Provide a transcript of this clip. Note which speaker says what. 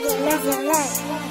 Speaker 1: doggy, love your love.